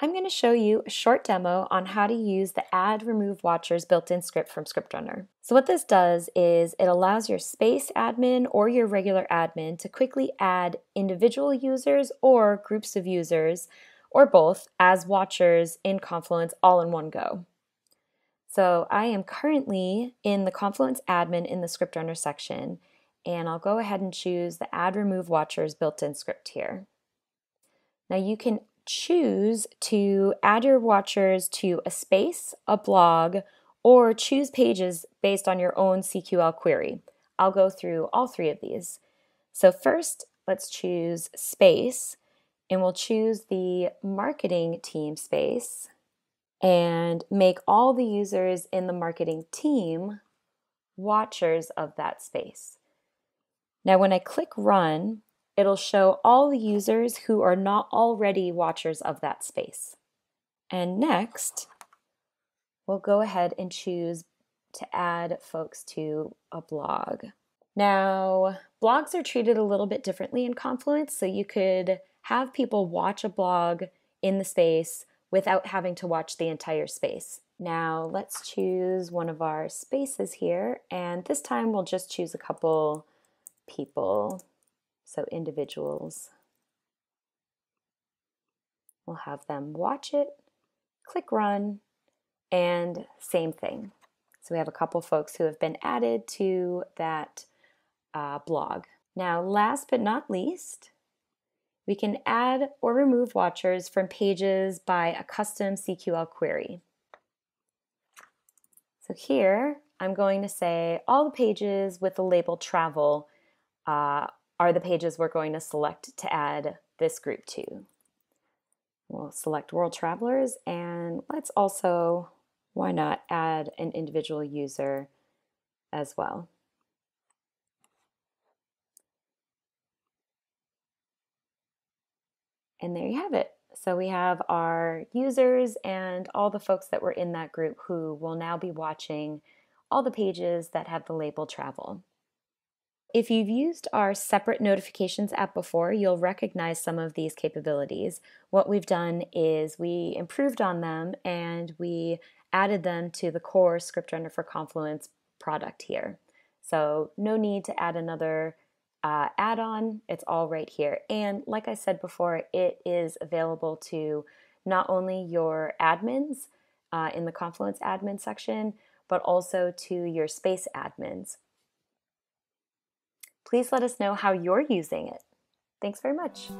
I'm going to show you a short demo on how to use the Add Remove Watchers built-in script from ScriptRunner. So what this does is it allows your space admin or your regular admin to quickly add individual users or groups of users or both as watchers in Confluence all in one go. So I am currently in the Confluence admin in the ScriptRunner section and I'll go ahead and choose the Add Remove Watchers built-in script here. Now you can choose to add your watchers to a space, a blog, or choose pages based on your own CQL query. I'll go through all three of these. So first, let's choose space, and we'll choose the marketing team space and make all the users in the marketing team watchers of that space. Now, when I click run, it'll show all the users who are not already watchers of that space. And next, we'll go ahead and choose to add folks to a blog. Now, blogs are treated a little bit differently in Confluence, so you could have people watch a blog in the space without having to watch the entire space. Now, let's choose one of our spaces here, and this time we'll just choose a couple people so individuals. We'll have them watch it, click run, and same thing. So we have a couple folks who have been added to that uh, blog. Now, last but not least, we can add or remove watchers from pages by a custom CQL query. So here, I'm going to say all the pages with the label travel uh, are the pages we're going to select to add this group to. We'll select World Travelers and let's also, why not, add an individual user as well. And there you have it. So we have our users and all the folks that were in that group who will now be watching all the pages that have the label travel. If you've used our separate notifications app before, you'll recognize some of these capabilities. What we've done is we improved on them and we added them to the core ScriptRunner for Confluence product here. So no need to add another uh, add-on, it's all right here. And like I said before, it is available to not only your admins uh, in the Confluence admin section, but also to your space admins please let us know how you're using it. Thanks very much.